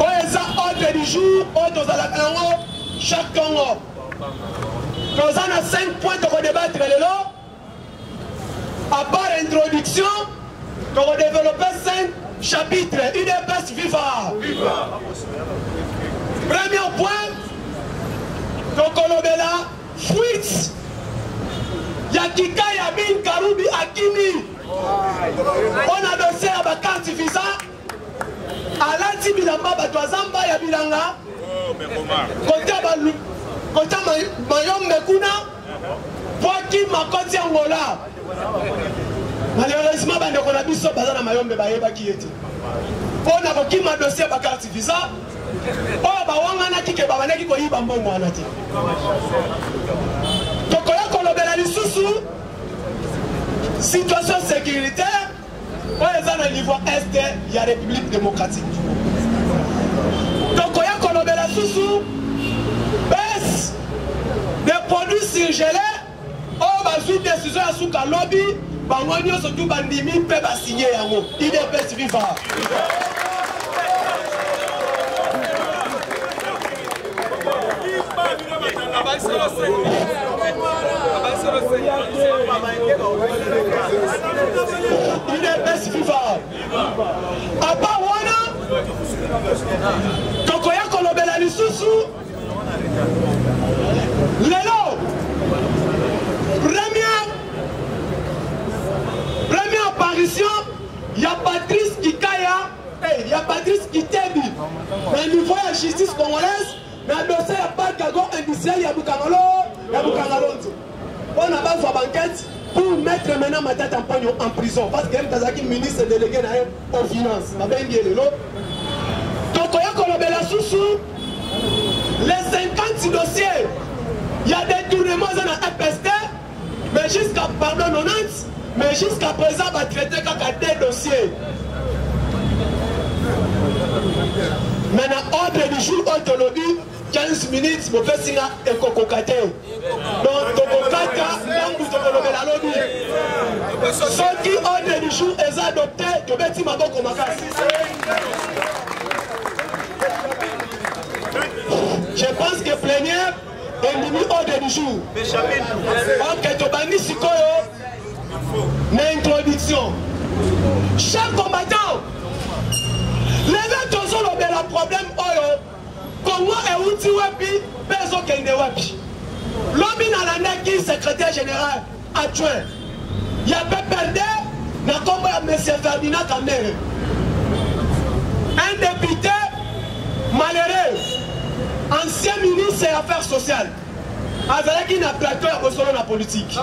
oyo eza ordre du jour oyo tozalaka yango chaque congo toza na 5 point tokodebattre lelo à part introduction tokodeveloppe 5 chapitre udps viva, viva. premier point tokolobela fuite ya kika ya bin karubi akimi mpona dosie ya bakarte visa alati bilamba bato aza mpa ya bilanga kotya mayombe kuna pwaki makoti ya ngola malheureusement bandeko na biso baza na mayombe bayebaki ye te mpo na kokima dosie ya bakarte visa oyo bawanganaki ke babandaki koyiba mbongo wana te tokoya kolobela lisusu situation sécuritaire oyo eza na niveau est ya république démocratique du congo tokoya kolobela susu baisse de produits surgelés oyo oh, bazwi décision ya suka lobi bango nyonso tu bandimi mpe basigne yango idps viva udps viva apa wana tokoya kolobela lisusu lelo première première apparition ya patrice kikaya Hey, ya Patrice Kitebi na niveau ya justice congolaise na dossier ya parc agro industriel ya Bukangalo ya Bukangalonzo mpo na bazwa banquete pour mettre maintenant Matata Mponyo en prison parce que ye moto azalaki ministre délégué na ye au finance babengi ye lelo tokoya kolobela susu les 50 dossiers ya détournement eza na EPST mais jusqu'à pardon 90 mais jusqu'à présent ba traiter kaka deux dossiers mais na ordre du jour oyo tolobi 15 minutes bopesi nga ekokoka te donc tokokata ntango tokolobela lobi soki ordre du jour eza adopte tobeti maboko makasi je pense que plénière endimi ordre du jour ok tobandi sikoyo na introduction cher combattant lelo tozolobela problème oyo kongo euti wapi mpe ezokende wapi lobi nalandaki secrétaire général adjoint ya PPRD na kombo ya Monsieur Ferdinand Kambere un député malheureux ancien ministre ya affaires sociales azalaki na plateau ya kosolo na politike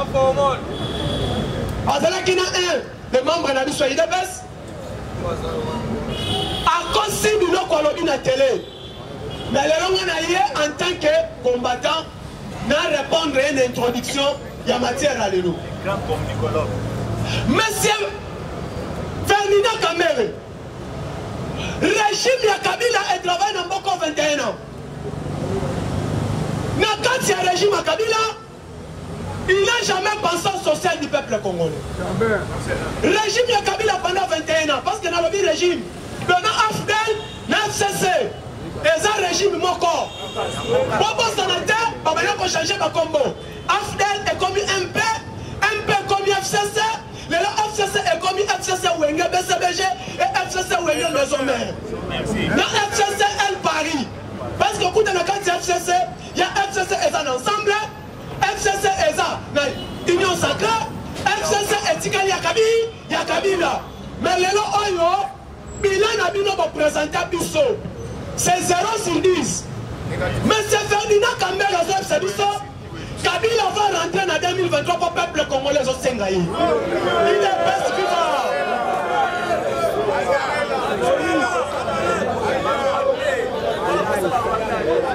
azalaki na un de membre na biso ya idps akosi biloko alobi na tele Mais lelo nga na ye en tant que combattant na répondre une introduction ya matière ya lelo. Grand communicologue. Monsieur Ferdinand Kamere, régime ya Kabila e travaille na mboko 21 ans. Na kati ya régime ya Kabila Il n'a jamais pensé au social du peuple congolais. Régime ya Kabila pendant 21 ans, parce que dans le régime, dans AFDL, na FCC, eza régime moko. Bobosana te, babaya kochange bakombo. AFDL ekomi MP, MP ekomi FCC, lelo FCC ekomi FCC Wenge BCBG et FCC Wenge Maison Mère. Na FCC El Paris, parce que kuta na kati ya FCC, ya fcc eza na ensemble fcc eza na union sacre fcc etikali ya kabi ya kabila mais lelo oyo bilan na bino bopresenta biso c'est 0 sur 10 monsieur ferdinand kambele azoyebisa biso kabila va rentrer na 2023 mpo peuple congolais ezosenga ye il est best vivant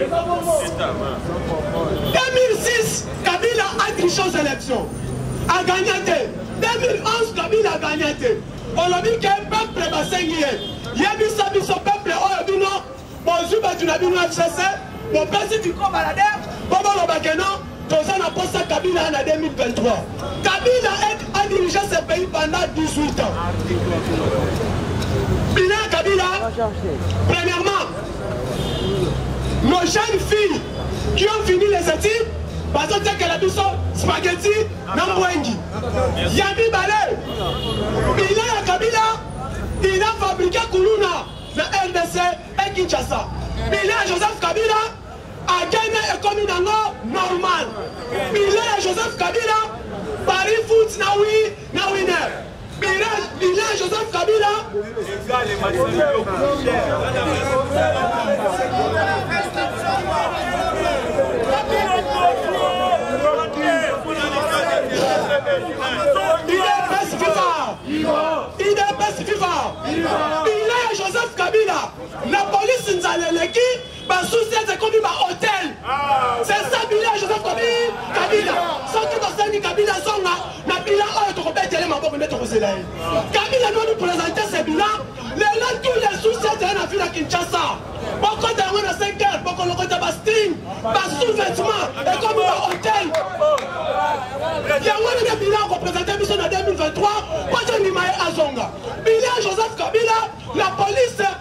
Eza bongo. 2006 Kabila a triché aux élections. A gagné te. 2011 Kabila a gagné te. Olobi ke peuple basengi ye. Yebisa biso peuple oyo bino bozwi bato na bino FCC bopesi diko baladere po boloba ke non toza na posa kabila na 2023 kabila a dirige ce pays pendant 18 ans bilan ya kabila premièrement nos jeunes filles qui ont fini les études bazotekela biso spageti na mbwengi ya mibale bilan ya kabila il a fabriqué kuluna na rdc et kinshasa bilan ya joseph kabila Akende ekomi nango normal. Bilan ya Joseph Kabila, Paris foot na wi na winner. Bilan bilan ya Joseph Kabila. IDPS FIFA. IDPS FIFA. Bilan ya Joseph Kabila. La police nzala eleki Basusias ekomi ba hotel. Ah. C'est ça bilan Joseph Kabila. Kabila. Soki tosengi Kabila zonga na bilan oyo tokobetele maboko nde tokozela ye. Ah. Kabila noni présente ce bilan. Lelo tous les soucis ezali na ville ya Kinshasa. Bokota yango na 5 heures bokolokota ba sting, ba sous-vêtements ekomi ba hotel. Yango nde bilan okopresente biso na 2023 mpo tondima ye azonga. Bilan Joseph Kabila na police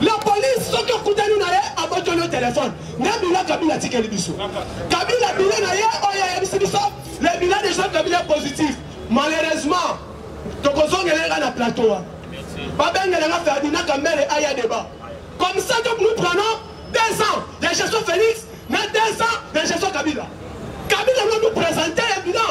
la police soki okutani na ye abotoli yo telefone nde bila kabila atikeli biso kabila bila na ye oyo ayebisi biso le bilan de jean kabila positif malheureusement tokozongela nga na plateau wana babengela nga ferdina kambele aya deba comme ça donc nous prenons deux ans ya gestion félix na deux ans ya gestion kabila kabila no nous présente le bilan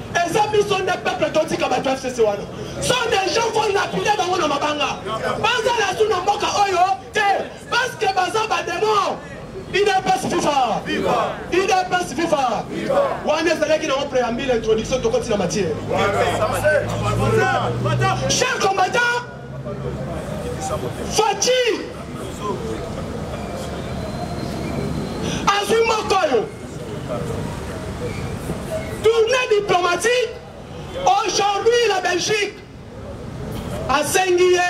eza biso nde peuple totika bato ya fcc wana so des gens fo lapide bango na mabanga bazala su na mboka oyo te parce que baza bademo idps viva idps viva wana ezalaki nango préambile introduction tokoti na matière cher combattant Fatshi azwi mboka oyo tournée diplomatique aujourd'hui la belgique asengi ye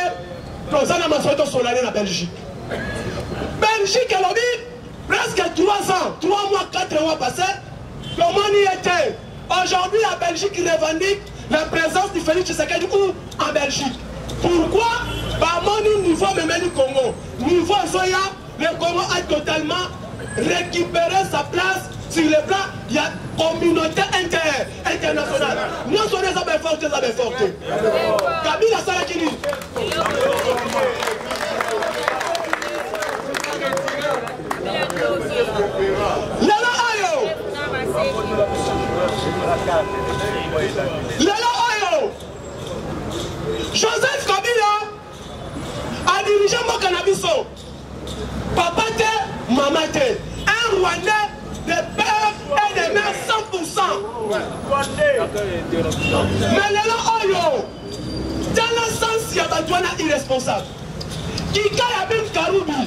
toza na masolo tosolani na belgique belgique elobi presque 3 ans 3 mois 4 mois passé tomoni ye te Aujourd'hui la Belgique revendique la présence du Félix Tshisekedi où en Belgique. Pourquoi bamoni niveau memeli Congo niveau ezoya le Congo a totalement récupéré sa place sur le plan ya communauté inter internationale nyonso wana eza baefort te eza baefort te kabila asalaki nini lelo oyo joseph kabila adirige mboka na biso Papa te, maman te. Un Rwandais de père et de mère 100%. Mais lelo oyo, tala sens ya bato wana irresponsable. Kikaya bin Karubi,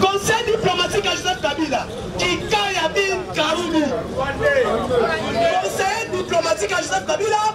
conseil diplomatique à Joseph Kabila, Kikaya bin Karubi, conseiller diplomatique à Joseph Kabila,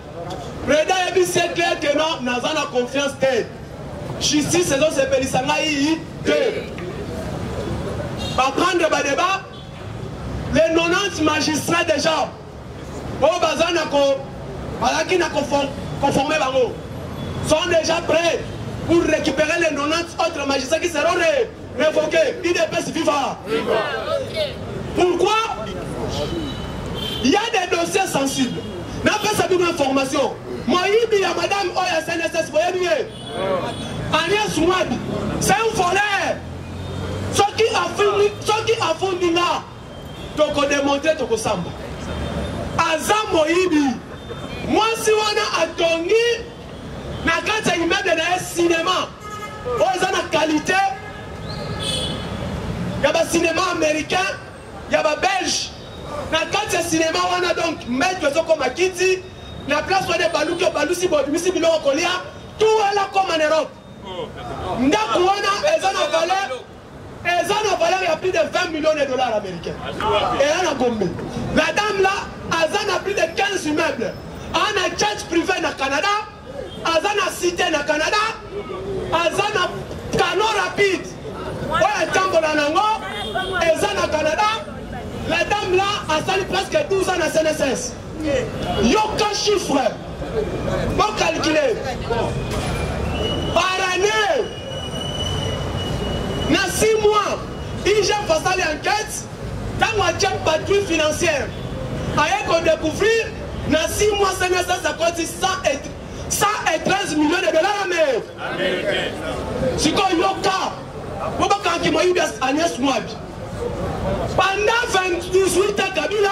Preda yebisi ye clair que non naza na confiance te. Justice ezo sepelisa ngai te. Ba prendre ba débat les 90 magistrats déjà oyo baza na ko bazalaki na conforme bango sont déjà prêts pour récupérer les 90 autres magistrats qui seront Revoquer, IDPS viva. Viva. Pourquoi Il y a des dossiers sensibles. Napesa bino information. Moyibi ya madame oyo ya CNSS boyebi ye. Agnès Mwadi, c'est un voleur. Soki afundi, soki afundi nga tokodemontre tokosamba. Aza moyibi. Mwasi wana atongi na kati ya immeuble na ye cinema oyo eza na qualité ya bacinema américain ya babelge na kati ya cinema wana donc mbetu ezokoma kiti na place wana ebaluki obalusi bobimisi biloko kolia tout wana koma na europe ndako wana eza na valeur eza na valeur ya plus de 20 millions de dollars américains eya na gombe la dame là aza na plus de 15 immeubles aza na church privé na canada aza na cité na canada aza na canon rapide oyo atambola nango eza na canada la dame là asali presque 12 ans na cnss yoka chiffre bocalcule par année Na six mois, IGF asali enquete ntango achek patrouille financière aye kodecouvrir na six mois cnss akoti 113 million de dollar amee sikoyo yoka po bakanaki moyibi agnès mwabi pendant 28 ans kabila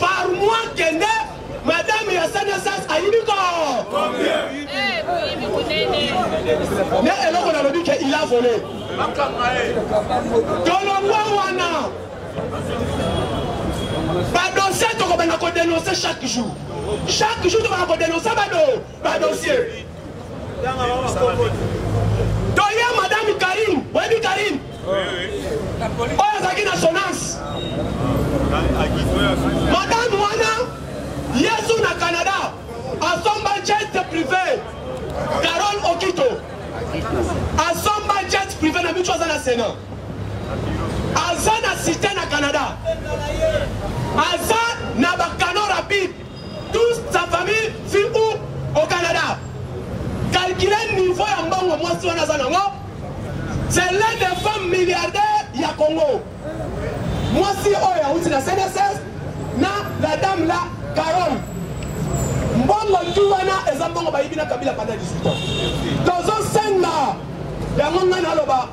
Par mois kende madame ya sanesas ayibi ko ne eloko nalobi ke il a volé tolongwa wana badonse tokobanda kodenonse chaque jour chaque jour tobanda kodenonse bado badosie toye madame karine oyebi karine oyo azalaki na sonance madame wana yesu na canada asomba jet privé carole okito asomba jet privé na mico aza na senat aza na site na canada aza na bakano rapide Tous sa famille vit où au Canada. Calculez niveau ya mbongo mwasi wana aza nango. C'est l'un des femmes milliardaires ya Congo. Mwasi oyo awuti na CNSS na la dame la Carole. Mbongo tu wana eza mbongo bayibi na Kabila pendant 18 ans. Tozosenga yango ngai naloba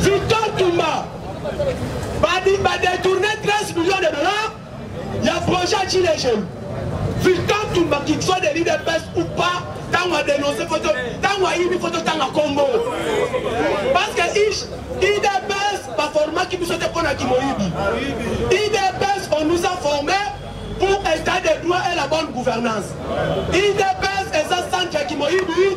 Victor Tumba badi ba détourné 13 millions de dollars ya projet Chilejeu. Victor Tumba qu'il soit de l'UDPS ou pas ntango adenonse foto ntango ayibi foto ntango akombo parce que idps baformaki biso te mpo na kimoyibi idps on nous a formé pour état de droit et la bonne gouvernance idps eza centre ya kimoyibi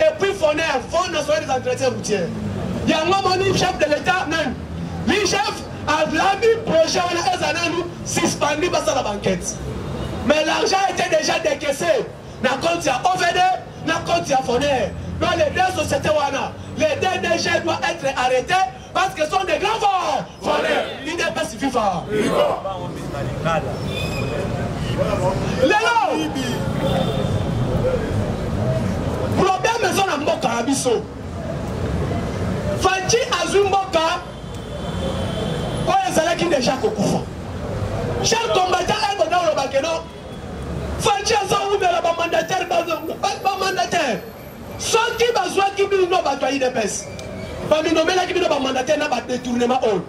Et puis FONER, Fonds National des Entretiens Routiers. Yango omoni chef de l'État même. Lui chef alambi projet wana eza nanu suspendu basala banquete. Mais l'argent était déjà décaissé na compte ya OVD, na compte ya FONER. Donc les deux sociétés wana, les deux DG doivent être arrêtés Parce que sont des grands voleurs. L'IDPS viva. Viva. Lelo. Problème eza na mboka na biso. Fatshi azwi mboka oyo ezalaki deja kokufa. Cher combattant ebona olobakeno Fatshi aza wumela ba mandataire ba mandataire Soki bazwaki bino bato ya udps baminomelaki bino bamandataire na badetournement oyo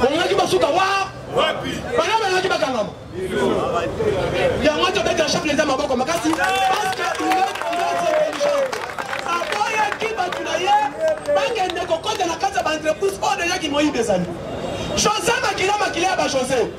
bolingaki basuka wa bana balingaki bakangama yango ati obetela chaque leza maboko makasi parceke aboyaki bato na ye bakende kokota na kati ya baentreprise oyo deja kimoyibi ezali josé makila makila ya bajosé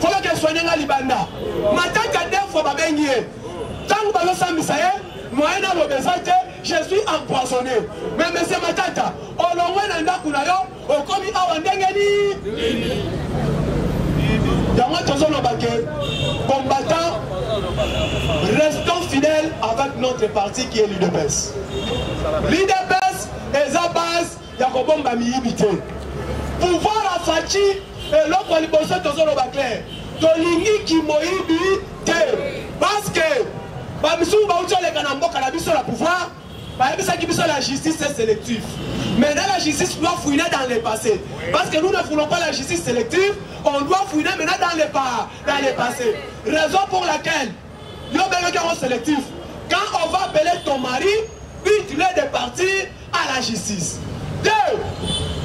fola ke soigne nga libanda matata defo babengi ye ntango bazosambisa ye moyen aloba eza te je suis empoisonné me monsieur matata olongwe na ndako na yo okomi awa ndenge nini yango tozoloba ke combattant restons fidèles avec notre parti qui est l'udps l'udps eza base ya kobomba miyibi te pouvoir ya faci eloko ya liboso tozoloba claire tolingi kimoyibi te parceke bamisusu bauti oleka na mboka na biso na pouvoir bayebisaki biso la justice est sélective mais na la justice doit fouiner dans le passé parce que nous ne voulons pas la justice sélective on doit fouiner maintenant dans le, dans le passé raison pour laquelle Yo bengaki yango selectif. Quand on va appeler ton mari, une tu de partir à la justice. Deux,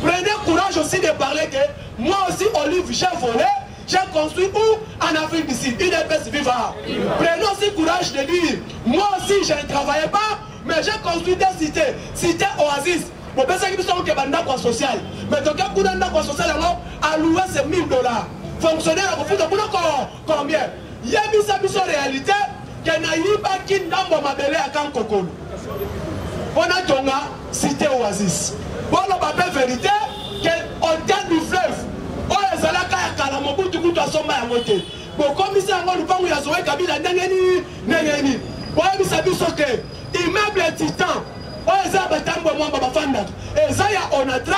prenez courage aussi de parler que moi aussi Olive j'ai volé, j'ai construit où En Afrique du Sud, une espèce vivante. Prenez aussi courage de dire, moi aussi je ne travaillais pas, mais j'ai construit des cités, cité oasis, bopesaki biso kokeba ndako ya sociale mais toke kuna ndako ya sociale yango alouwe se 1000 dollars fonctionnaire akofuta kuna ko Combien? Yebisa biso realite que nayibaki ndambo ya mabele ya Kankokolo mpo natonga cité oasis. Boloba mpe verite que hotel du fleuve oyo ezalaka ya kala Mobutu kutu asomba yango te. Bokomisi yango lupango ya Zoe Kabila ndenge nini ndenge nini? Boyebisa biso que immeuble ya Titan oyo eza ya batambo ya mwamba bafandaka eza ya Onatra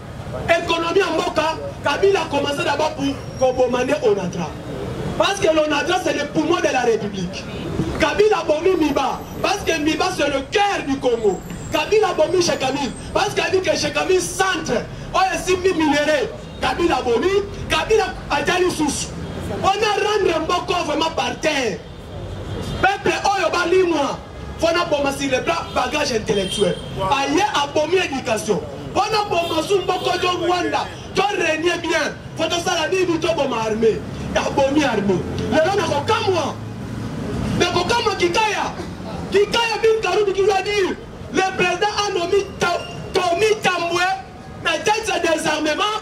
Ekonomi ya mboka Kabila commence d'abord pour koboma nde Onatra. Parce que l'Onatra c'est le poumon de la République. Kabila bomi Miba parce que Miba c'est le cœur du Congo. Kabila bomi chez Camille parce qu'il a dit que chez Camille centre oyo oh, esimbi minere Kabila bomi Kabila ajali susu. On a rendre Mboko vraiment par terre. Peuple oyo balimwa mpo na boma sur le plan bagage intellectuel aye abomi éducation mpo na boma su mboko yo rwanda to renie bien mpo tosala nini toboma armée abomi armée lelo nakokamwa nakokamwa kikaya kikaya bin karudu kiza dire le président anomi tomi tambwe na tete ya désarmement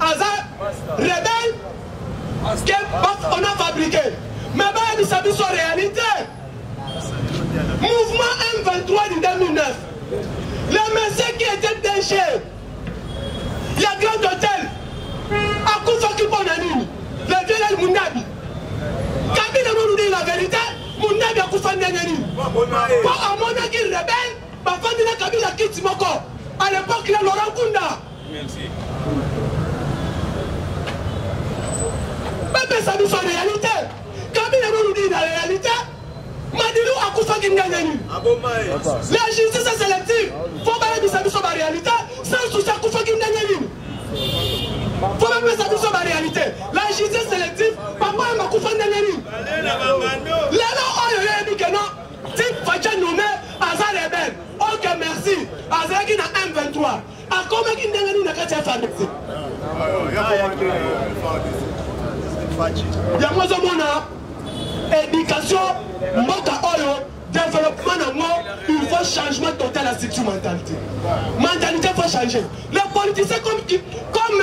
aza rebelle que on a fabriqué mais bayebisa biso réalité mouvement m23 du 2009 le monsieur qui était dg ya grand hôtel akufaki mpo na nini le violel mundabi kabila moludi la vérité mundabi akufa ndenge nini mpo amonaki rebelle bafandi na kabila kiti moko à l'époque ya laurent kunda Merci. Bapesa biso realite. Kabila Boludi na realite. Madilu akufaki ndenge nini? Ah, la justice est sélective. Faut bayebisa biso ba realite. Sans souci akufaki ndenge nini? Faut bapesa biso ba realite. La justice sélective. Papa yango akufa ndenge nini? Lelo oyo yebi que non. Type Facha nommé aza rebelle. Ok merci. Azalaki na M23. akomaki ndenge nini na kati ya fardc yango ozomona éducation mboka oyo développement nango il faut changement total ya structure mentalité mentalité faut changer les politiciens comme, comme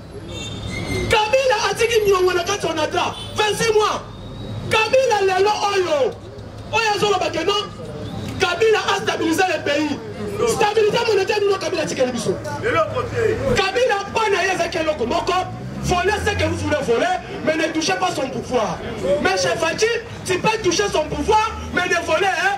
Kabila atiki nyongo na kati onatra 26 mois. Kabila lelo oyo oyo azoloba ke non Kabila a stabiliser le pays. Stabilité monétaire nino Kabila atikeli biso. Kabila mpo na ye ezaki eloko moko voler ce que vous voulez voler, mais ne touchez pas son pouvoir. Mais chez Fatih, tu peux toucher son pouvoir, mais ne voler, hein,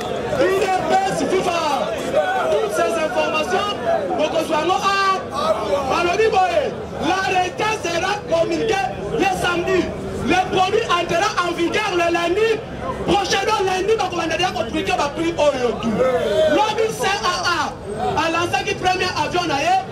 udps fifa toutes ces informations bokozwa yango a balobi boye l'arrêté sera communiqué le samedi le produit entrera en vigueur le lundi prochainement lundi bakobanda deya koplike baprix oyo tu lobi caa alansaki premier avion na ye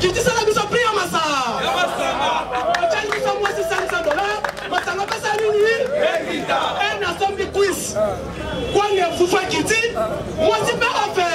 kitisela biso prix ya masanga otali biso mwasi 500 dollar masanga pesa nini ene asombi cuise kwange fufu akiti mwasi mpe afe